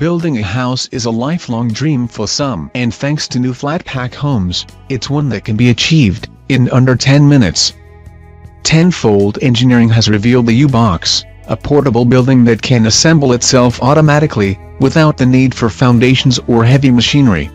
Building a house is a lifelong dream for some and thanks to new flat pack homes, it's one that can be achieved in under 10 minutes. Ten Fold Engineering has revealed the U-Box, a portable building that can assemble itself automatically, without the need for foundations or heavy machinery.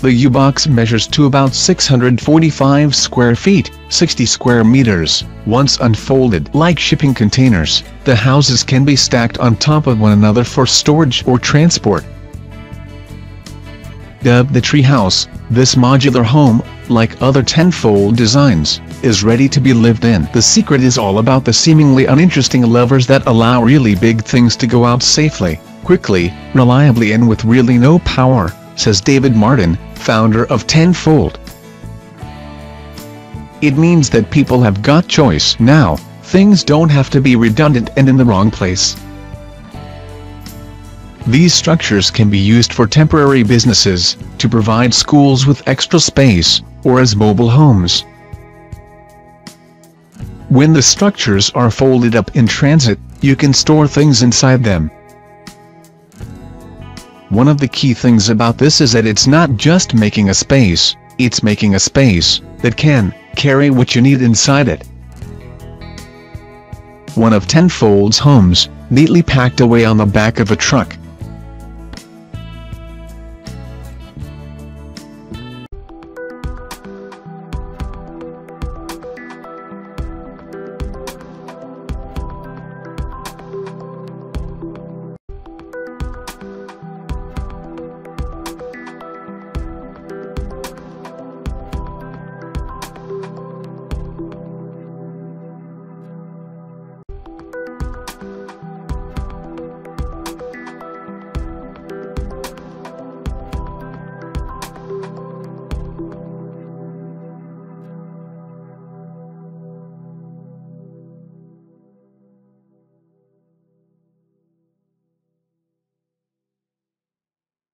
The U-Box measures to about 645 square feet, 60 square meters. Once unfolded like shipping containers, the houses can be stacked on top of one another for storage or transport. Dubbed the Treehouse, this modular home, like other tenfold designs, is ready to be lived in. The secret is all about the seemingly uninteresting levers that allow really big things to go out safely, quickly, reliably and with really no power says David Martin, founder of Ten Fold. It means that people have got choice now, things don't have to be redundant and in the wrong place. These structures can be used for temporary businesses, to provide schools with extra space, or as mobile homes. When the structures are folded up in transit, you can store things inside them. One of the key things about this is that it's not just making a space, it's making a space that can carry what you need inside it. One of Ten Fold's homes, neatly packed away on the back of a truck,